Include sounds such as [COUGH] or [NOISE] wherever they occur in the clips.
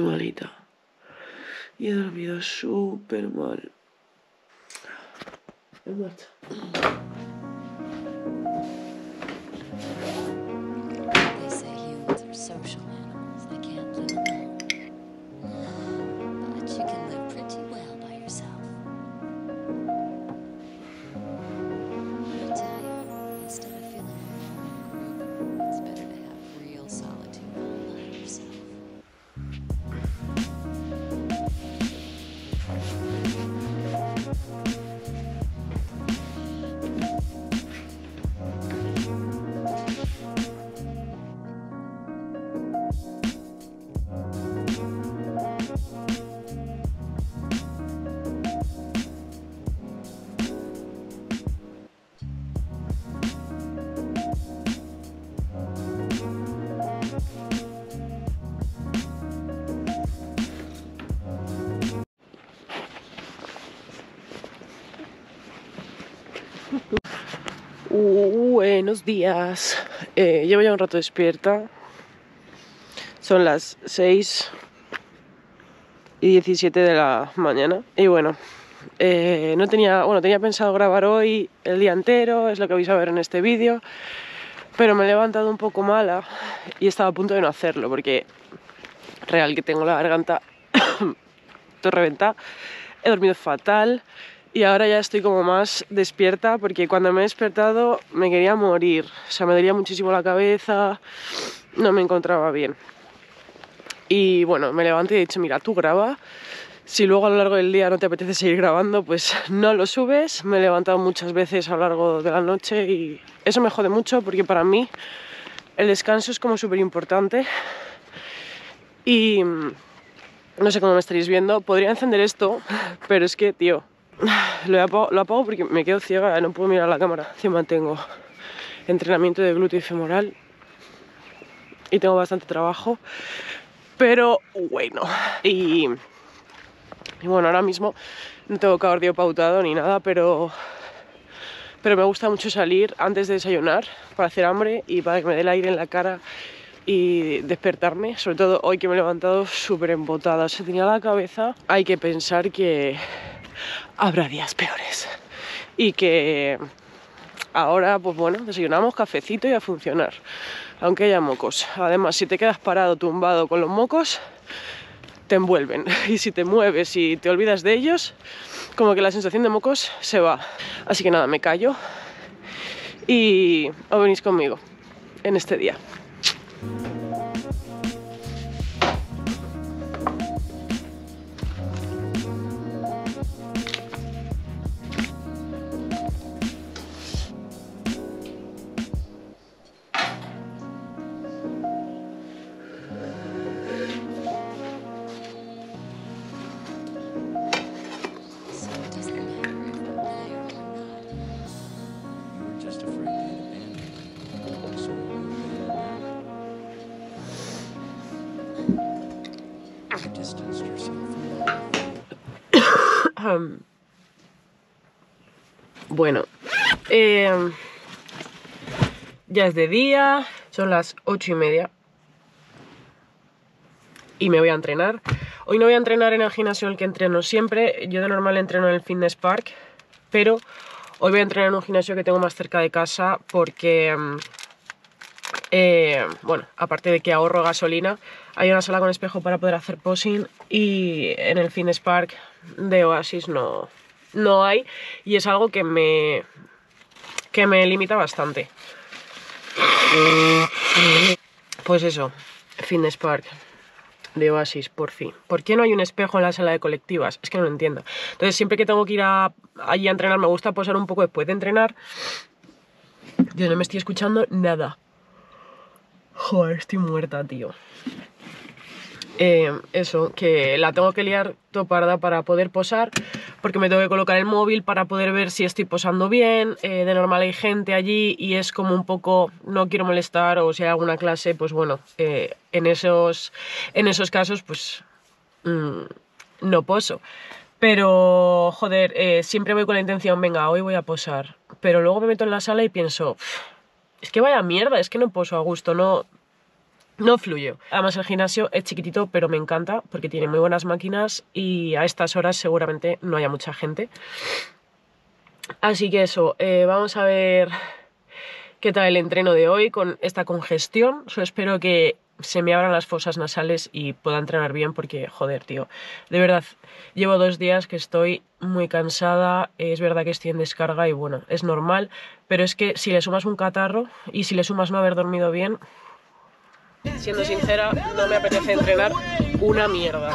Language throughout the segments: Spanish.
malita. Y he dormido súper mal. En marcha. Social buenos días. Eh, llevo ya un rato despierta. Son las 6 y 17 de la mañana. Y bueno, eh, no tenía, bueno, tenía pensado grabar hoy el día entero, es lo que vais a ver en este vídeo. Pero me he levantado un poco mala y estaba a punto de no hacerlo porque real que tengo la garganta [COUGHS] todo reventada. He dormido fatal y ahora ya estoy como más despierta porque cuando me he despertado me quería morir. O sea, me dolía muchísimo la cabeza, no me encontraba bien. Y bueno, me levanté y he dicho, mira, tú graba. Si luego a lo largo del día no te apetece seguir grabando, pues no lo subes. Me he levantado muchas veces a lo largo de la noche y eso me jode mucho porque para mí el descanso es como súper importante. Y mm, no sé cómo me estaréis viendo. Podría encender esto, [LAUGHS] pero es que, tío, lo apago, porque me quedo ciega, no puedo mirar la cámara. Encima tengo entrenamiento de glúteo y femoral y tengo bastante trabajo. Pero bueno, y, y bueno, ahora mismo no tengo cardio pautado ni nada, pero, pero me gusta mucho salir antes de desayunar para hacer hambre y para que me dé el aire en la cara y despertarme, sobre todo hoy que me he levantado súper embotada, se tenía la cabeza, hay que pensar que habrá días peores y que ahora pues bueno, desayunamos cafecito y a funcionar, aunque haya mocos. Además, si te quedas parado, tumbado con los mocos, te envuelven [LAUGHS] y si te mueves y te olvidas de ellos, como que la sensación de mocos se va. Así que nada, me callo y os venís conmigo en este día. Bueno, eh, ya es de día, son las ocho y media. Y me voy a entrenar. Hoy no voy a entrenar en el gimnasio en el que entreno siempre, yo de normal entreno en el Fitness Park, pero hoy voy a entrenar en un gimnasio que tengo más cerca de casa porque, mm, eh, bueno, aparte de que ahorro gasolina, hay una sala con espejo para poder hacer posing y en el Fitness Park de Oasis no, no hay y es algo que me, que me limita bastante. Pues eso, Fitness Park de Oasis, por fin. ¿Por qué no hay un espejo en la sala de colectivas? Es que no lo entiendo. Entonces, siempre que tengo que ir a- allí a entrenar, me gusta posar un poco después de entrenar. Dios, no me estoy escuchando nada. Joder, estoy muerta, tío. Eh, eso, que la tengo que liar toparda para poder posar, porque me tengo que colocar el móvil para poder ver si estoy posando bien. eh, de normal hay gente allí y es como un poco, no quiero molestar o si hay alguna clase, pues bueno, eh, en, esos, en esos casos, pues mm, no poso. Pero, joder, siempre voy con la intención, venga, hoy voy a posar. Pero luego me meto en la sala y pienso, "Uf, es que vaya mierda, es que no poso a gusto, no, no fluyo. Además el gimnasio es chiquitito, pero me encanta porque tiene muy buenas máquinas y a estas horas seguramente no haya mucha gente. Así que eso, eh, vamos a ver qué tal el entreno de hoy con esta congestión. Yo espero que se me abran las fosas nasales y pueda entrenar bien porque, joder, tío, de verdad, llevo dos días que estoy muy cansada, es verdad que estoy en descarga y bueno, es normal, pero es que si le sumas un catarro y si le sumas no haber dormido bien, siendo sincera, no me apetece entrenar una mierda.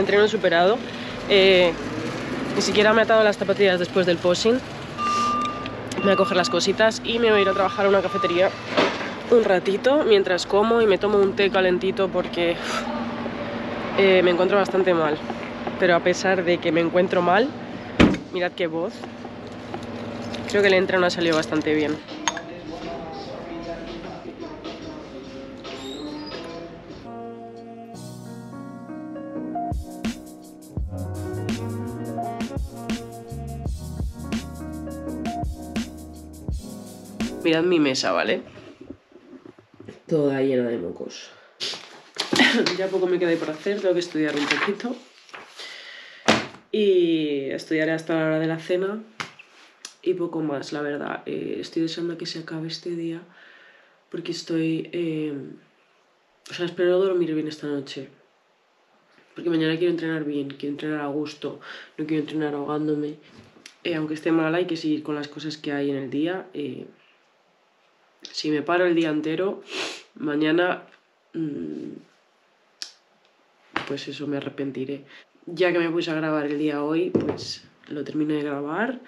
Entreno superado. Eh, ni siquiera me he atado las zapatillas después del posing. Me voy a coger las cositas y me voy a ir a trabajar a una cafetería un ratito mientras como y me tomo un té calentito porque eh, me encuentro bastante mal. Pero a pesar de que me encuentro mal, mirad qué voz. Creo que el entreno ha salido bastante bien. Mirad mi mesa, ¿vale? Toda llena de mocos. [COUGHS] ya poco me queda ahí por hacer, tengo que estudiar un poquito. Y estudiaré hasta la hora de la cena. Y poco más, la verdad. Eh, estoy deseando que se acabe este día. Porque estoy... eh, o sea, espero dormir bien esta noche. Porque mañana quiero entrenar bien, quiero entrenar a gusto, no quiero entrenar ahogándome. Eh, aunque esté mal, hay que seguir con las cosas que hay en el día. eh, si me paro el día entero, mañana, mm, pues eso, me arrepentiré. Ya que me puse a grabar el día hoy, pues lo termino de grabar,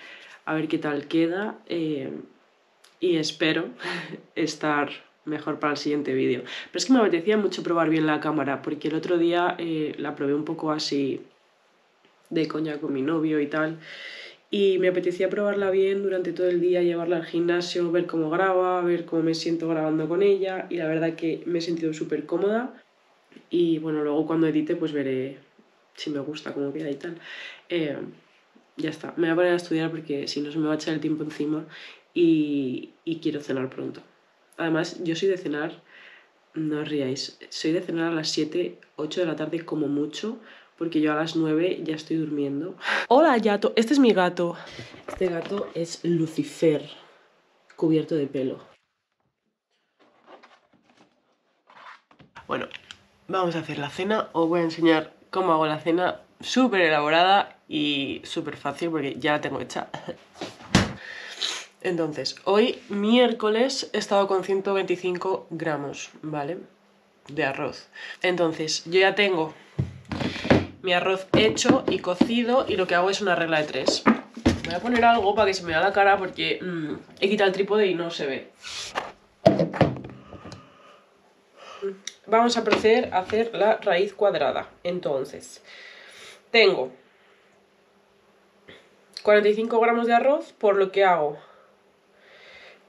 a ver qué tal queda. eh, y espero [LAUGHS] estar mejor para el siguiente vídeo. Pero es que me apetecía mucho probar bien la cámara, porque el otro día eh, la probé un poco así de coña con mi novio y tal. Y me apetecía probarla bien durante todo el día, llevarla al gimnasio, ver cómo graba, ver cómo me siento grabando con ella. Y la verdad que me he sentido súper cómoda. Y bueno, luego cuando edite pues veré si me gusta, cómo queda y tal. Eh, ya está, me voy a poner a estudiar porque si no se me va a echar el tiempo encima y, y quiero cenar pronto. Además, yo soy de cenar, no os riáis, soy de cenar a las 7, 8 de la tarde como mucho, porque yo a las 9 ya estoy durmiendo. Hola, gato, este es mi gato. Este gato es Lucifer, cubierto de pelo. Bueno, vamos a hacer la cena. Os voy a enseñar cómo hago la cena súper elaborada y súper fácil porque ya la tengo hecha. Entonces, hoy miércoles he estado con 125 gramos, ¿vale? De arroz. Entonces, yo ya tengo mi arroz hecho y cocido y lo que hago es una regla de tres. Voy a poner algo para que se me vea la cara porque mm, he quitado el trípode y no se ve. Vamos a proceder a hacer la raíz cuadrada. Entonces, tengo 45 gramos de arroz, por lo que hago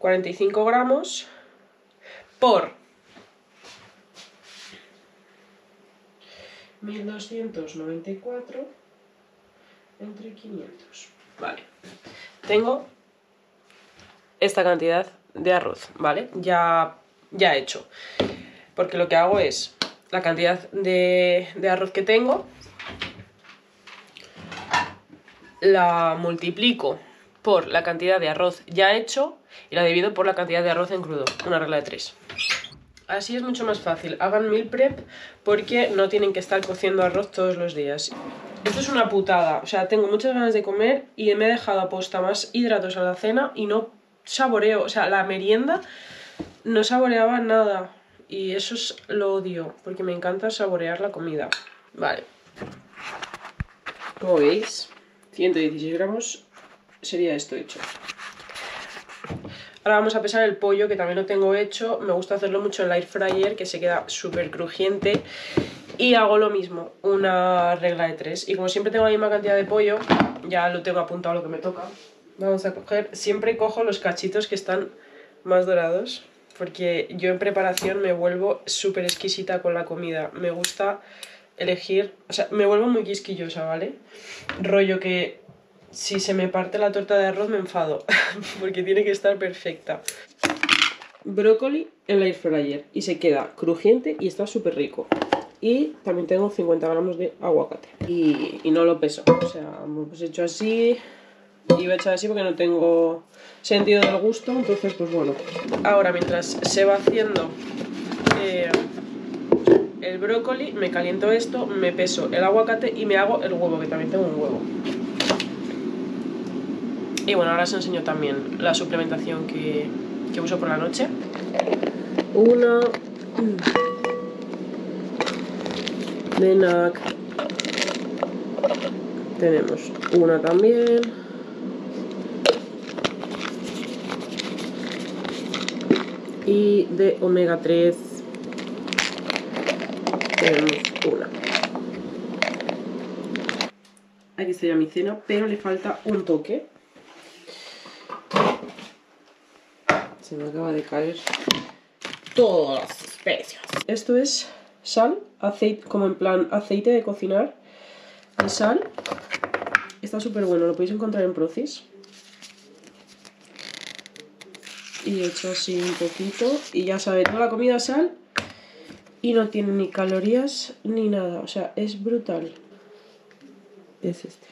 45 gramos por 1294 entre 500. Vale. Tengo esta cantidad de arroz, ¿vale? Ya, ya hecho. Porque lo que hago es la cantidad de, de arroz que tengo, la multiplico por la cantidad de arroz ya hecho y la divido por la cantidad de arroz en crudo. Una regla de tres. Así es mucho más fácil. Hagan meal prep porque no tienen que estar cociendo arroz todos los días. Esto es una putada. O sea, tengo muchas ganas de comer y me he dejado aposta más hidratos a la cena y no saboreo. O sea, la merienda no saboreaba nada. Y eso es lo odio, porque me encanta saborear la comida. Vale. Como veis, 116 gramos sería esto hecho. Ahora vamos a pesar el pollo, que también lo tengo hecho. Me gusta hacerlo mucho en el air fryer, que se queda súper crujiente. Y hago lo mismo, una regla de tres. Y como siempre tengo la misma cantidad de pollo, ya lo tengo apuntado lo que me toca. Vamos a coger, siempre cojo los cachitos que están más dorados. Porque yo en preparación me vuelvo súper exquisita con la comida. Me gusta elegir, o sea, me vuelvo muy quisquillosa, ¿vale? Rollo que si se me parte la torta de arroz me enfado, [LAUGHS] porque tiene que estar perfecta. Brócoli en la air fryer y se queda crujiente y está súper rico. Y también tengo 50 gramos de aguacate. Y, y no lo peso, o sea, hemos hecho así y voy a echar así porque no tengo sentido del gusto, entonces pues bueno. Ahora mientras se va haciendo eh, el brócoli, me caliento esto, me peso el aguacate y me hago el huevo, que también tengo un huevo. Y bueno, ahora os enseño también la suplementación que, que uso por la noche. Una de NAC. Tenemos una también. Y de omega 3 tenemos una. Aquí ya mi cena, pero le falta un toque. Se me acaba de caer todas las especias. Esto es sal, aceite, como en plan aceite de cocinar, de sal. Está súper bueno, lo podéis encontrar en Procis. y he hecho así un poquito y ya sabe toda la comida sal y no tiene ni calorías ni nada, o sea, es brutal. Es este.